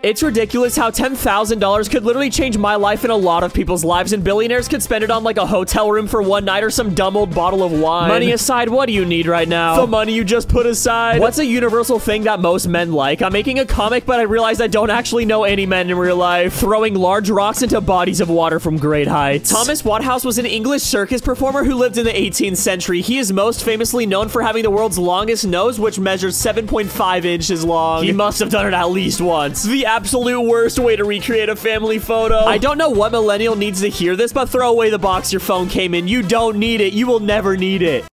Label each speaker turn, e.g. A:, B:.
A: It's ridiculous how $10,000 could literally change my life and a lot of people's lives, and billionaires could spend it on like a hotel room for one night or some dumb old bottle of wine. Money aside, what do you need right now? The money you just put aside. What's a universal thing that most men like? I'm making a comic, but I realize I don't actually know any men in real life. Throwing large rocks into bodies of water from great heights. Thomas Waterhouse was an English circus performer who lived in the 18th century. He is most famously known for having the world's longest nose, which measures 7.5 inches long. He must have done it at least once. Absolute worst way to recreate a family photo. I don't know what millennial needs to hear this, but throw away the box your phone came in. You don't need it. You will never need it.